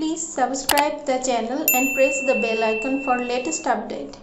Please subscribe the channel and press the bell icon for latest update.